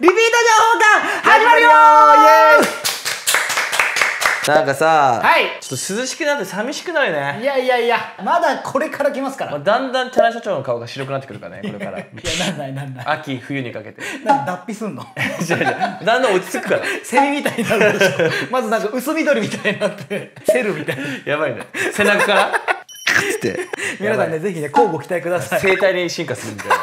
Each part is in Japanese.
リピート情報館始まるよなんかさ、はい。ちょっと涼しくなって寂しくなるよね？いやいやいやまだこれから来ますから。まあ、だんだんチャラ社長の顔が白くなってくるからねこれから。いやなんないなんない。秋冬にかけて。なん脱皮すんの？違う違う。だんだん落ち着くから。セミみたいになるでしょ。まずなんか薄緑みたいになってセルみたいな。やばいね。背中から？カッて皆さんねぜひね交互期待ください。生態に進化するみたいな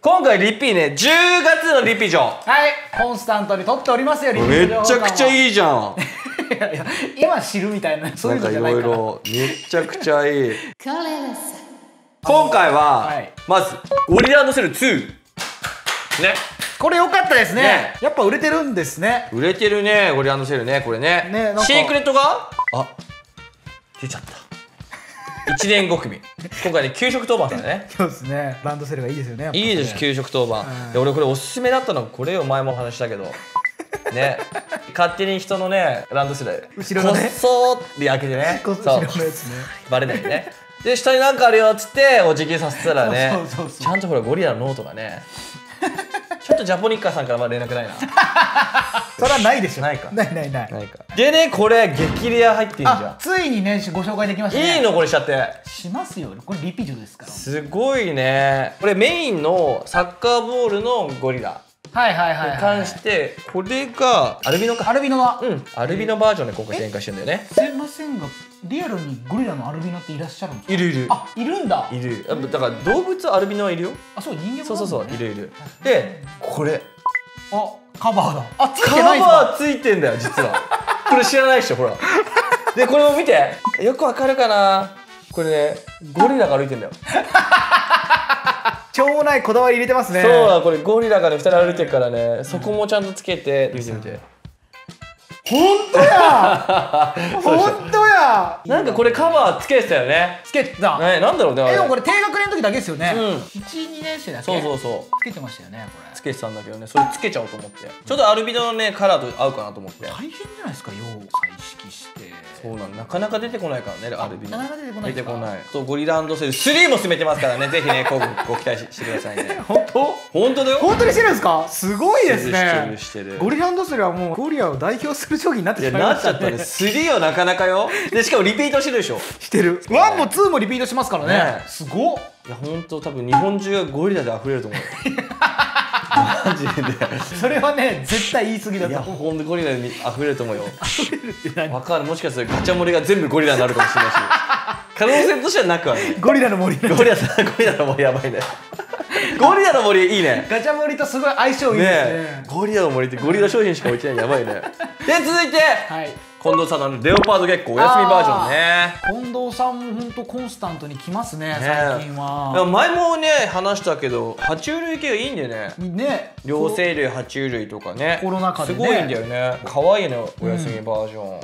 今回リッピーね10月のリピージョンはい。コンスタントに撮っておりますよリピめちゃくちゃいいじゃん。いやいや今知るみたいなそういうのじゃないろかめちゃくちゃいい.今回は、はい。まずゴリランドセル2ね。これ良かったですね。ね。やっぱ売れてるんですね。売れてるねゴリランドセルねこれね。ねなんか。シークレットが？あ。出ちゃった1年5組。今回ね給食当番だね。そうですね。ランドセルがいいですよねいいです給食当番。うん。で俺これおすすめだったのこれよ前もお話ししたけど。ね。勝手に人のねランドセル。後ろのね。こっそーって開けてね。こっそ後ろのやつね。バレないでね。で下に何かあるよっつってお辞儀させたらね。ちゃんとほらゴリラのノートがねちょっとジャポニカさんからまだ連絡ないな。それはないでしょ。ないか。ないないない。ないか。でねこれ激レア入ってんじゃあついにねご紹介できましたね。んいいのこれしちゃって。しますよ。これリピートですから。すごいね。これメインのサッカーボールのゴリラ。はいはいはい、はい、に関してこれがアルビノか。アルビノが、うんアルビノバージョンで今回展開してんだよね。すいませんがリアルにゴリラのアルビノっていらっしゃるんですかいるいる。あいるんだ。いる。やっぱだから動物アルビノはいるよ。あそう人間もそうそうそういるいる。でこれ。あカバーだ。あついカてないんすかバーついてんだよ実は。これ知らないでしょほら。でこれも見て。よくわかるかな。これねゴリラが歩いてんだよ。しょうもないこだわり入れてますね。そうだこれゴリラがね2人歩いてるからね。そこもちゃんとつけて見てみて本当や。本当や。なんかこれカバーつけてたよね。つけてた、ねなんだろうねえでもこれ低学年の時だけですよね、うん。12年生だけ？そうそうそう。つけてましたよねこれ。つけてたんだけどね。それつけちゃおうと思って。ちょっとアルビノのねカラーと合うかなと思って。大変じゃないですかよう彩色して。そうなんなかなか出てこないからねアルビノ。なかなか出てこない出てこない。とゴリランドセル3も進めてますからね。ぜひね今後 ご期待ししてくださいね。本当？本当だよ。本当にしてるんですか？すごいですしてねるしてる。ゴリランドセルはもうゴリラを代表する商品になっていやしまいまなっちゃったね。したね3はなかなかよ。でしかもリピートしてるでしょ。してる。ワンもツーもリピートしますからね。ねすごっ。いや本当多分日本中がゴリラで溢れると思うよ。マジで。それはね絶対言い過ぎだいやと思うほんとゴリラに溢れると思うよ。溢れるって何？わかる。もしかしたらガチャ森が全部ゴリラになるかもしれないし。可能性としてはなくはない。ゴリラの森ゴリラゴリラの森やばいねゴリラの森いいね。ガチャ森とすごい相性いいですね。ねえ。ゴリラの森ってゴリラ商品しか置いてない。やばいね。で続いて。はい。近藤さんのレオパード月光お休みバージョンね。近藤さんも本当コンスタントに来ますねね最近は。前もね話したけど爬虫類系がいいんだよね。ね。両生類爬虫類とかね。コロナ禍でね。すごいんだよね。可愛いねお休みバージョン、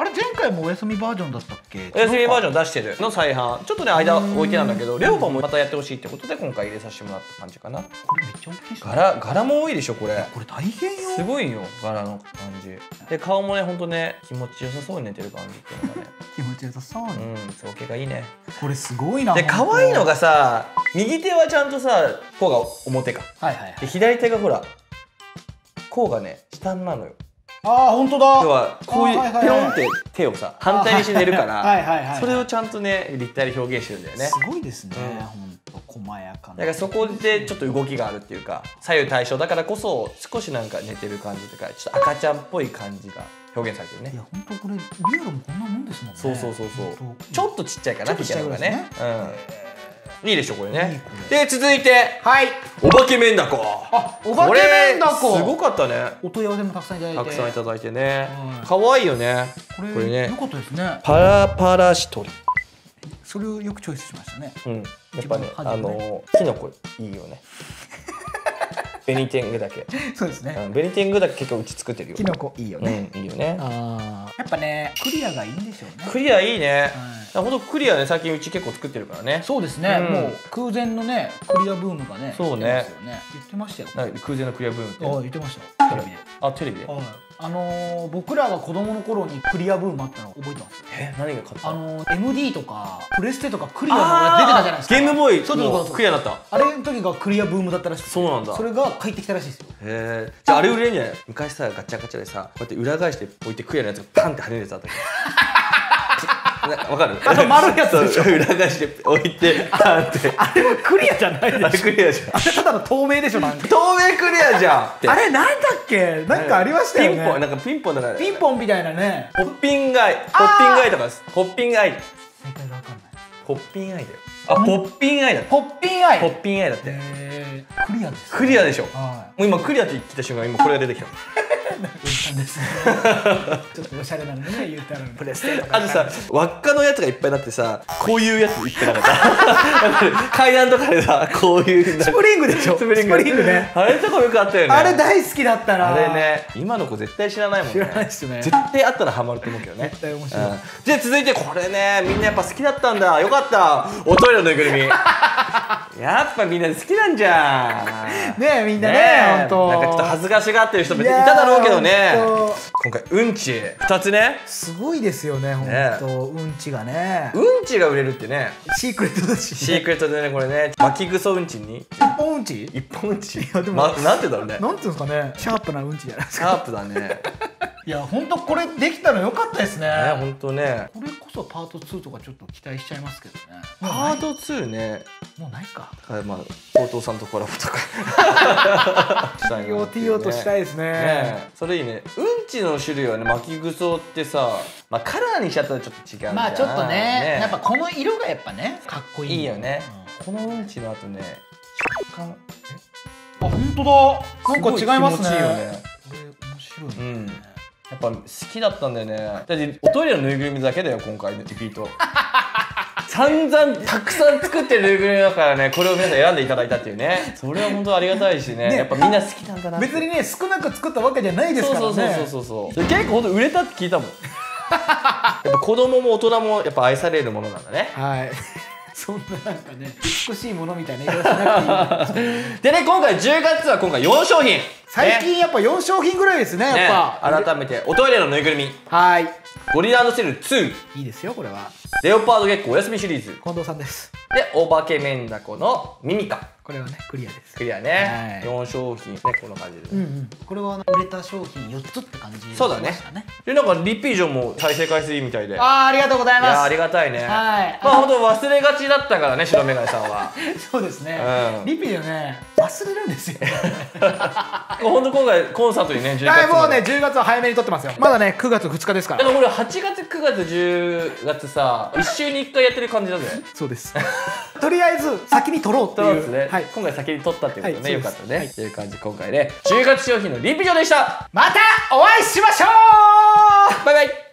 あれ前回もお休みバージョンだったっけ？お休みバージョン出してるの再販。ちょっとね間置いてなんだけどレオパもまたやってほしいってことで今回入れさせてもらった感じかな。これめっちゃ大きいし。柄柄も多いでしょこれ。これ大変よ。すごいよ柄の感じ。で顔もねほんとね気持ちよさそうに寝てる感じっていうのがね。気持ちよさそうに。うん造形がいいね。これすごいなで可愛いのがさ右手はちゃんとさこうが表か。はいはいはい。で左手がほらこうがね下になるのよああ本当だ。要はこういうペロンって手をさ反対にして寝るからそれをちゃんとね立体で表現してるんだよね。すごいですね。うん。細やかな。だからそこでちょっと動きがあるっていうか左右対称だからこそ少しなんか寝てる感じとかちょっと赤ちゃんっぽい感じが表現されてるね。いや本当これリアルもこんなもんですもんね。そうそうそうそう。ちょっとちっちゃいかなちょっとちっちゃいぐらいですねね。うんいいでしょこれいねで続いて。はい。お化けメンダコあお化けメンダコすごかったね。お問い合わせもたくさんいただいて。たくさんいただいてね。はい可愛いよね。これね。よかったですね。パラパラシトリそれをよくチョイスしましたね。うん。やっぱね一番端あのキノコいいよね。ベニテングだけ。そうですね。うんベニテングだけ結構うち作ってるよキノコいいよね。うんいいよね。ああやっぱねクリアがいいんでしょうね。クリアいいねはいほんとクリアね最近うち結構作ってるからね。そうですね、うん。もう空前のねクリアブームがねそうね。ね。言ってましたよ。なんか空前のクリアブームって。あ言ってました。よテレビで。あテレビで。はい。あのー僕らが子供の頃にクリアブームあったの覚えてます？え何が勝った？あのー MD とかプレステとかクリアのが出てたじゃないですか。ゲームボーイ。そうそうそクリアだった。あれの時がクリアブームだったらしくてそうなんだ。それが帰ってきたらしいですよ。へえじゃああれ売れるんじゃない？昔さガチャガチャでさこうやって裏返して置いてクリアのやつがパンって跳ねるやつあったけ？どなわかる？あの丸いやつでしょ？裏返して置いてパンって。あれはクリアじゃないでしょ。あれクリアじゃん。あれただの透明でしょなんか。透明クリアじゃんあれなんだっけ？なんかありましたよね。ピンポンなんかピンポンだから。ピンポンみたいなね。ホッピングアイ。ホッピングアイとかです。ホッピングアイ。正解がわかんない。ホッピングアイだよ。あポッピングアイだポッピンアイ。ポッピングアイだって。えー。クリアですクリアでしょ。もはう今クリアって言った瞬間今これが出てきたさんですね。ちょっとおしゃれなのね言ってあるのプレステとか。あとさ輪っかのやつがいっぱいになってさこういうやついっぱいなかった。階段とかでさこういうスプリングでしょ？スプリング。ねあれとかよくあったよね。あれ大好きだったな。あれね。今の子絶対知らないもんね。知らないっすね。絶対あったらハマると思うけどね。絶対面白い。うん。じゃあ続いてこれね。みんなやっぱ好きだったんだ。よかった。おトイレのぬいぐるみ。やっぱみんな好きなんじゃん。ねえみんなねえ。本当なんかちょっと恥ずかしがってる人もいただろうけどねいやーほんと今回うんち。2つね。すごいですよね本ね当うんちがね。うんちが売れるってね。シークレットだしシークレットでねこれね。巻きぐそうんちに。一本うんち？一本うんち。やでもま、なんてだろうね。なんていうんですかね。シャープなうんちじゃないですか。シャープだね。いや本当これできたのよかったですね。ねほんとね。これこそパート2とかちょっと期待しちゃいますけどね。パート2ねもうないか。はいまあ TOTO さんとコラボとか。したいなっていう TOTO としたいですね。ねえ。それいいね。うんちの種類はね巻きぐそってさまあカラーにしちゃったらちょっと違うじゃん。まあちょっとね。やっぱこの色がやっぱねかっこいい。いいよね。うこのうんちの後ね食感んあ本当だ。なんか違いますね。い気持ちいいよね。これ面白いね、うん。やっぱ好きだったんだよね。だっておトイレのぬいぐるみだけだよ今回のリピート散々たくさん作ってるぬいぐるみだからねこれを皆さん選んでいただいたっていうね。それは本当ありがたいしね。ね。やっぱみんな好きなんだな別にね少なく作ったわけじゃないですからね。そうそうそうそうそう。結構本当売れたって聞いたもん。やっぱ子供も大人もやっぱ愛されるものなんだね。はい。そんななんかね美しいものみたいな言い方しなくていい。でね今回10月は今回4商品。最近やっぱ4商品ぐらいですねねやっぱ、ね。改めておトイレのぬいぐるみ。はいゴリラセル2いいですよこれは。レオパード月光お休みシリーズ。近藤さんですでお化けメンダコのミミカこれはねクリアです。クリアね、はい。4商品ねこんな感じで、うんうん。これはあの売れた商品4つって感じそうだね。でなんかリピージョンも再生回数いいみたいで。あーありがとうございます。ありがたいね。はい。まあ本当忘れがちだったからね白メガネさんは。そうですね、うん。リピでね忘れるんですよ。本当今回コンサートにね10月はいもうねまで10月は早めに撮ってますよ。まだね9月2日ですから。だからこれ8月9月10月さ1週に1回やってる感じだぜ。そうです。とりあえず先に撮ろうっていう。ね、はい、今回先に撮ったっていうことね、はいよかったね、そうですという感じで今回ね10月商品のリピージョンでした。またお会いしましょう。バイバイ